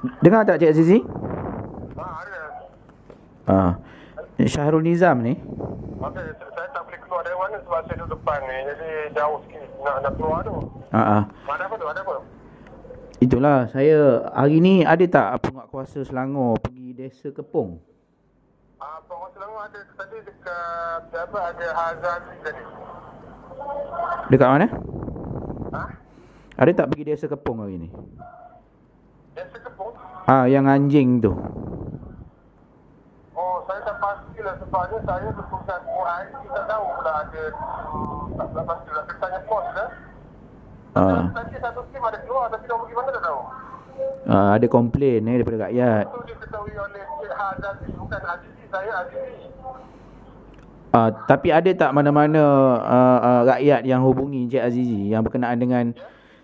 Dengar tak Cik Azizi? Ha, ada. Ah. Syahrul Nizam ni. Okey, saya tak boleh keluar dari mana sebab saya duduk depan ni. Jadi jauh sikit nak, nak keluar tu. Ha ah. Ada apa tu? Ada apa? Itulah saya hari ni ada tak penguatkuasa Selangor pergi desa Kepung? Ah, penguasa Selangor ada tadi dekat siapa ada Hazan tadi. Dekat mana? Ha? Ada tak pergi desa Kepung hari ni? Ah, yang anjing tu. Oh, saya tak pastilah sebabnya saya berpusat UI, kita tahu pula ada tak, tak pastilah. Saya tanya pos dah. Ah, Tadi satu tim ada keluar tapi dia pergi mana tak tahu. ah ada komplain eh daripada rakyat. Itu diketahui oleh Cik Hazan bukan Azizi, saya Azizi. Ah, tapi ada tak mana-mana uh, uh, rakyat yang hubungi Encik Azizi yang berkenaan dengan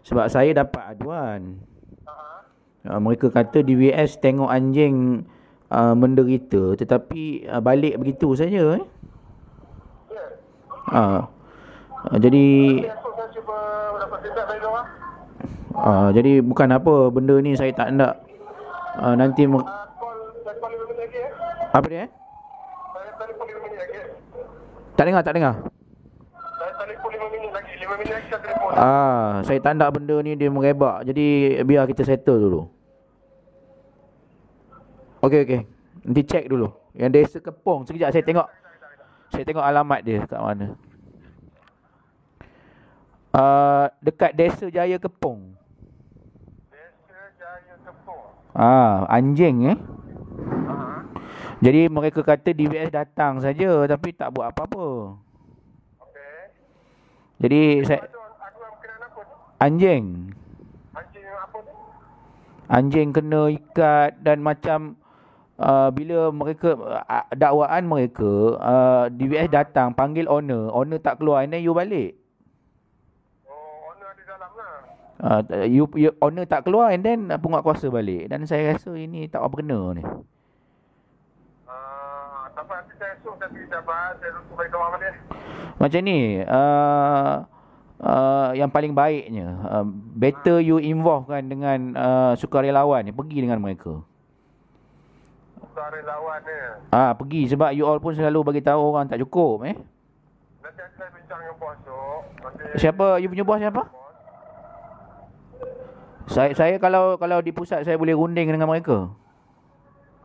sebab saya dapat aduan. Ha. Uh, mereka kata DWS tengok anjing uh, menderita tetapi uh, balik begitu saja eh. Ya. Ah. Uh, jadi uh, jadi bukan apa benda ni saya tak nak uh, nanti mer- Ah, call, saya call 5 minit lagi eh. apa dia eh? Saya telefon 5 minit lagi. Tak dengar, tak dengar. Saya telefon 5 minit lagi. 5 minit lagi saya telefon. Ah, saya tak nak benda ni dia merebak. Jadi biar kita settle dulu. Okey okey. Nanti check dulu. Yang desa Kepong. Sekejap saya tengok. Saya tengok alamat dia kat mana. Uh, dekat Desa Jaya Kepong. Desa Jaya Kepung. Ah, anjing eh. Ha. Jadi mereka kata DBS datang saja tapi tak buat apa-apa. Okey. Jadi saya anjing. Anjing apa tu? anjing kena ikat dan macam uh, bila mereka uh, dakwaan mereka uh, DBS datang panggil owner. Owner tak keluar and then you balik. Oh, owner ada dalam lah. uh, you, you owner tak keluar and then uh, penguatkuasa balik. Dan saya rasa ini tak apa kena ni. Ah, apa nanti saya esok saya pergi Sabah, saya duduk balik ke mana dia. macam ni uh, uh, yang paling baiknya uh, better you involve kan dengan uh, sukarelawan ni. Pergi dengan mereka Bukan relawan ni. ah pergi sebab you all pun selalu bagi tahu orang tak cukup eh Nanti saya bincang dengan bos tu. Siapa you punya bos siapa? Saya saya kalau kalau di pusat saya boleh runding dengan mereka.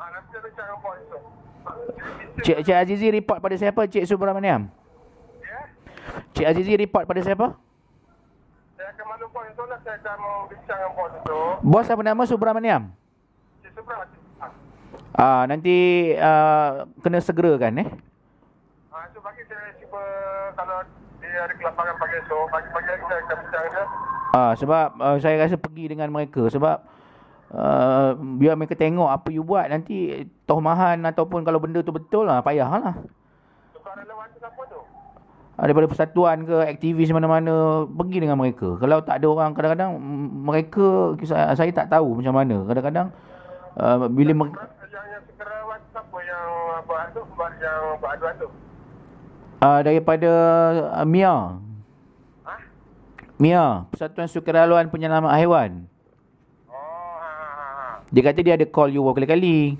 Ah, nanti saya bincang dengan bos tu. Cik Cik Azizi report pada siapa? Cik Subramaniam. Ya? Cik Azizi report pada siapa? Saya akan maklum bos tu lah. Saya akan bincang dengan bos tu. Bos apa nama Subramaniam? Cik Subra. Ah nanti uh, kena segerakan eh. Ah, so bagi saya cuba kalau dia ada kelapangan pagi esok, pagi-pagi saya akan bincang dia. Ah sebab uh, saya rasa pergi dengan mereka sebab uh, biar mereka tengok apa you buat nanti tohmahan ataupun kalau benda tu betul lah payahlah. Tukar relevan tu siapa tu? Ah, daripada persatuan ke aktivis mana-mana pergi dengan mereka kalau tak ada orang kadang-kadang mereka saya, saya tak tahu macam mana kadang-kadang uh, bila mereka Yang yang buat tu, buat yang buat aduan tu? uh, daripada uh, MIA Ha? MIA Persatuan Sukarelawan Penyelamat Haiwan Oh, ha, ha, ha, ha. dia kata dia ada call you berkali-kali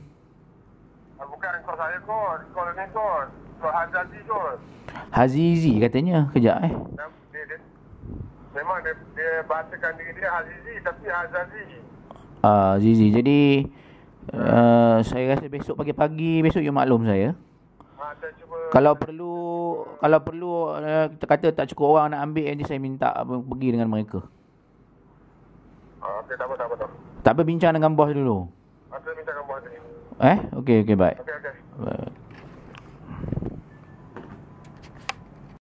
Ah, Bukan kau saya kot, kau ni kot. Kau Hazazi kot. Hazizi katanya kejap eh Dia, dia, memang dia, dia bahasakan diri dia Azizi tapi Hazazi. uh, Zizi jadi uh, saya rasa besok pagi-pagi besok you maklum saya Ha, saya cuba Kalau perlu kalau perlu uh, kita kata tak cukup orang nak ambil nanti saya minta pergi dengan mereka. Oh, okey, tak apa, tak apa, tak apa. Tak apa bincang dengan bos dulu. Ah, Saya minta kamu ada. Eh? Okey okey baik. Okey, okey.